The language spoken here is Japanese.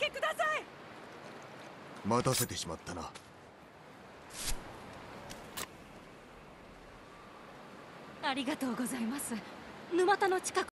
けください。待たせてしまったな。ありがとうございます。沼田の近く